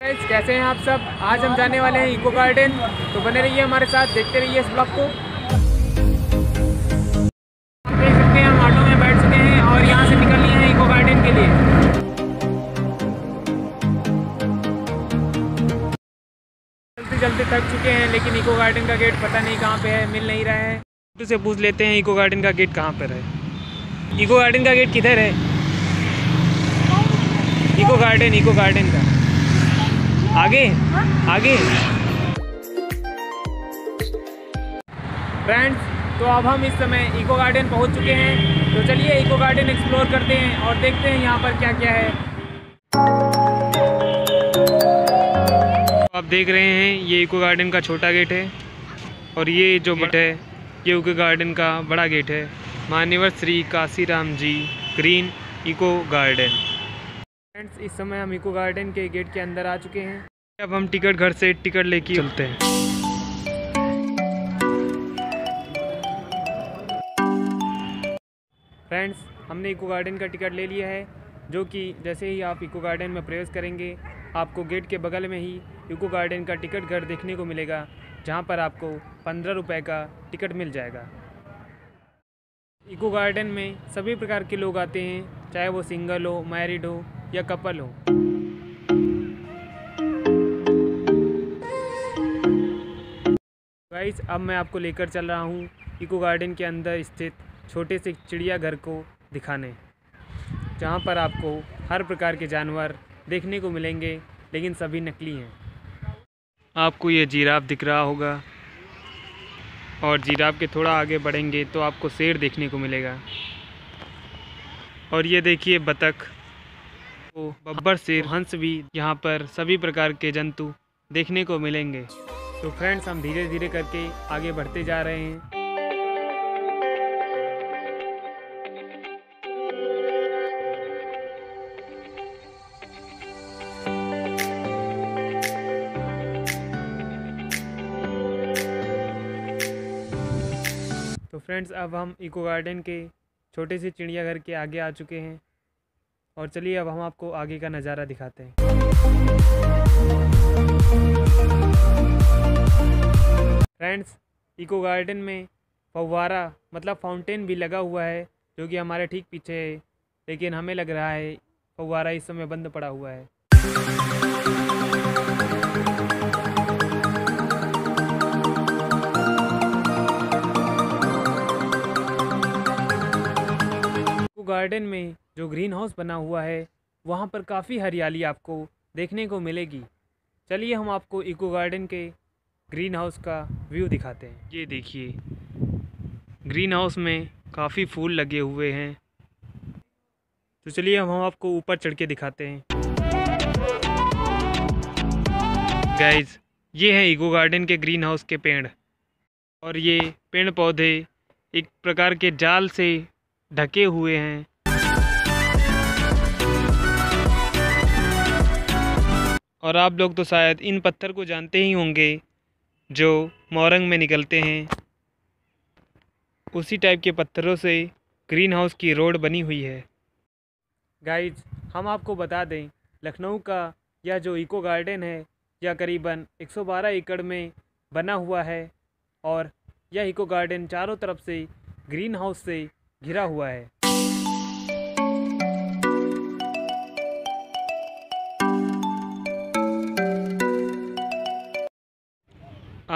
Guys कैसे हैं आप सब? आज हम जाने वाले हैं इको गार्डन तो बने रहिए हमारे साथ, देखते रहिए इस ब्लॉग को। देख सकते हैं, हम ऑटो में बैठ चुके हैं और यहाँ से निकल लिए हैं इको गार्डन के लिए। चलते चलते थक चुके हैं, लेकिन इको गार्डन का गेट पता नहीं कहाँ पे है, मिल नहीं रहा है। से पूछ लेते हैं इको गार्डन का गेट कहाँ पर है। इको गार्डन का गेट किधर है? इको गार्डन इको गार्डन का। आगे। हा? आगे। फ्रेंड्स तो अब हम इस समय इको गार्डन पहुँच चुके हैं। तो चलिए इको गार्डन एक्सप्लोर करते हैं और देखते हैं यहाँ पर क्या क्या है। आप देख रहे हैं, ये इको गार्डन का छोटा गेट है और ये जो गेट है, ये इको गार्डन का बड़ा गेट है। मान्यवर Shri Kashiram ji green eco garden friends इस समय हम इको गार्डन के गेट के अंदर आ चुके हैं। अब हम टिकट घर से टिकट लेके चलते हैं। फ्रेंड्स हमने इको गार्डन का टिकट ले लिया है, जो कि जैसे ही आप इको गार्डन में प्रवेश करेंगे, आपको गेट के बगल में ही इको गार्डन का टिकट घर देखने को मिलेगा, जहाँ पर आपको पंद्रह रुपये का टिकट मिल जाएगा। इको गार्डन में सभी प्रकार के लोग आते हैं, चाहे वो सिंगल हो मैरिड हो या कपल हो। गाइस अब मैं आपको लेकर चल रहा हूँ इको गार्डन के अंदर स्थित छोटे से चिड़ियाघर को दिखाने, जहाँ पर आपको हर प्रकार के जानवर देखने को मिलेंगे, लेकिन सभी नकली हैं। आपको ये जीराफ दिख रहा होगा, और जीराफ के थोड़ा आगे बढ़ेंगे तो आपको शेर देखने को मिलेगा। और ये देखिए बतख। तो बब्बर, शेर, हंस भी यहाँ पर सभी प्रकार के जंतु देखने को मिलेंगे। तो फ्रेंड्स हम धीरे धीरे करके आगे बढ़ते जा रहे हैं। तो फ्रेंड्स अब हम इको गार्डन के छोटे से चिड़ियाघर के आगे आ चुके हैं। और चलिए अब हम आपको आगे का नज़ारा दिखाते हैं। फ्रेंड्स इको गार्डन में फव्वारा मतलब फाउंटेन भी लगा हुआ है, जो कि हमारे ठीक पीछे है, लेकिन हमें लग रहा है फवारा इस समय बंद पड़ा हुआ है। गार्डन में जो ग्रीन हाउस बना हुआ है, वहाँ पर काफ़ी हरियाली आपको देखने को मिलेगी। चलिए हम आपको इको गार्डन के ग्रीन हाउस का व्यू दिखाते हैं। ये देखिए, ग्रीन हाउस में काफ़ी फूल लगे हुए हैं। तो चलिए हम आपको ऊपर चढ़ के दिखाते हैं। गाइज़ ये है इको गार्डन के ग्रीन हाउस के पेड़। और ये पेड़ पौधे एक प्रकार के जाल से ढके हुए हैं। और आप लोग तो शायद इन पत्थर को जानते ही होंगे, जो मोरंग में निकलते हैं। उसी टाइप के पत्थरों से ग्रीन हाउस की रोड बनी हुई है। गाइज़ हम आपको बता दें, लखनऊ का यह जो इको गार्डन है यह करीबन 112 एकड़ में बना हुआ है, और यह इको गार्डन चारों तरफ़ से ग्रीन हाउस से घिरा हुआ है।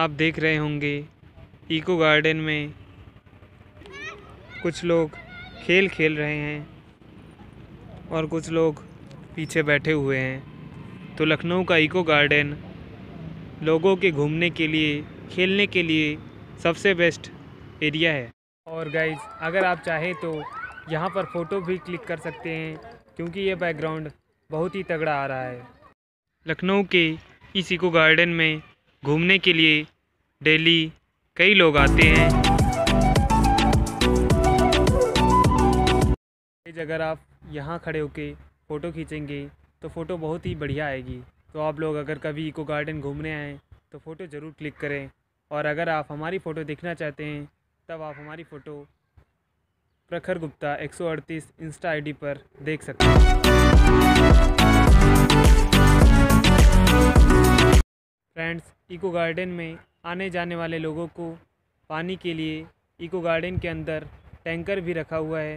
आप देख रहे होंगे, इको गार्डन में कुछ लोग खेल खेल रहे हैं और कुछ लोग पीछे बैठे हुए हैं। तो लखनऊ का इको गार्डन लोगों के घूमने के लिए, खेलने के लिए सबसे बेस्ट एरिया है। और गाइज़ अगर आप चाहें तो यहाँ पर फ़ोटो भी क्लिक कर सकते हैं, क्योंकि ये बैकग्राउंड बहुत ही तगड़ा आ रहा है। लखनऊ के इस इको गार्डन में घूमने के लिए डेली कई लोग आते हैं। अगर आप यहाँ खड़े होके फ़ोटो खींचेंगे तो फ़ोटो बहुत ही बढ़िया आएगी। तो आप लोग अगर कभी इको गार्डन घूमने आएँ तो फ़ोटो ज़रूर क्लिक करें। और अगर आप हमारी फ़ोटो देखना चाहते हैं, तब आप हमारी फ़ोटो प्रखर गुप्ता 138 इंस्टा आईडी पर देख सकते हैं। फ्रेंड्स इको गार्डन में आने जाने वाले लोगों को पानी के लिए इको गार्डन के अंदर टैंकर भी रखा हुआ है।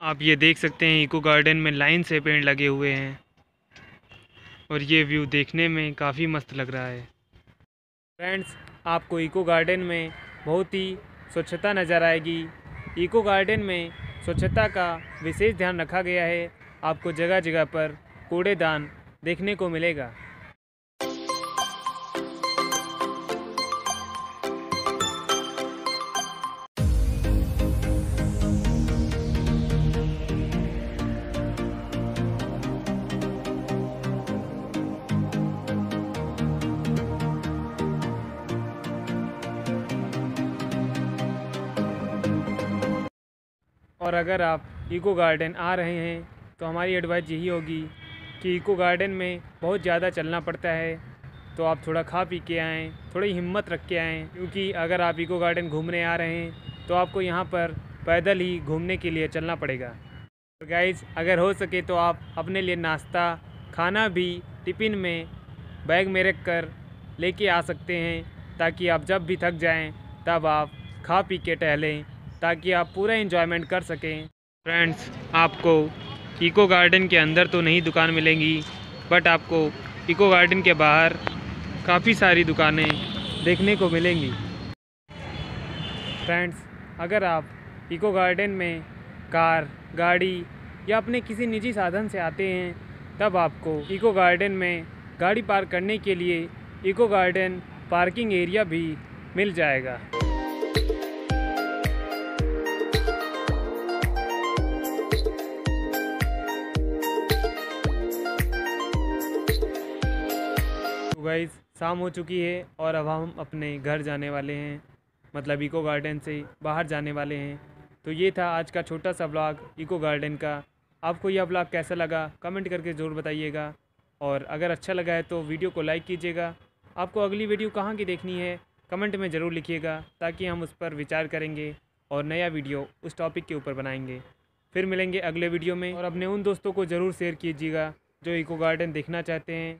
आप ये देख सकते हैं इको गार्डन में लाइन से पेड़ लगे हुए हैं और ये व्यू देखने में काफ़ी मस्त लग रहा है। फ्रेंड्स, आपको इको गार्डन में बहुत ही स्वच्छता नज़र आएगी। इको गार्डन में स्वच्छता का विशेष ध्यान रखा गया है। आपको जगह जगह पर कूड़ेदान देखने को मिलेगा। और अगर आप इको गार्डन आ रहे हैं तो हमारी एडवाइस यही होगी कि इको गार्डन में बहुत ज़्यादा चलना पड़ता है। तो आप थोड़ा खा पी के आएँ, थोड़ी हिम्मत रख के आएँ, क्योंकि अगर आप इको गार्डन घूमने आ रहे हैं तो आपको यहाँ पर पैदल ही घूमने के लिए चलना पड़ेगा। तो गाइज़ अगर हो सके तो आप अपने लिए नाश्ता, खाना भी टिफ़िन में बैग में रख कर लेके आ सकते हैं, ताकि आप जब भी थक जाएँ, तब आप खा पी के टहलें। ताकि आप पूरा इन्जॉयमेंट कर सकें। फ्रेंड्स आपको इको गार्डन के अंदर तो नहीं दुकान मिलेंगी बट आपको इको गार्डन के बाहर काफ़ी सारी दुकानें देखने को मिलेंगी। फ्रेंड्स अगर आप इको गार्डन में कार, गाड़ी या अपने किसी निजी साधन से आते हैं, तब आपको इको गार्डन में गाड़ी पार्क करने के लिए इको गार्डन पार्किंग एरिया भी मिल जाएगा। गाइज़ शाम हो चुकी है और अब हम अपने घर जाने वाले हैं मतलब इको गार्डन से बाहर जाने वाले हैं। तो ये था आज का छोटा सा ब्लॉग इको गार्डन का। आपको यह ब्लॉग कैसा लगा? कमेंट करके ज़रूर बताइएगा। और अगर अच्छा लगा है तो वीडियो को लाइक कीजिएगा। आपको अगली वीडियो कहाँ की देखनी है? कमेंट में ज़रूर लिखिएगा, ताकि हम उस पर विचार करेंगे और नया वीडियो उस टॉपिक के ऊपर बनाएँगे। फिर मिलेंगे अगले वीडियो में। और अपने उन दोस्तों को ज़रूर शेयर कीजिएगा, जो इको गार्डन देखना चाहते हैं।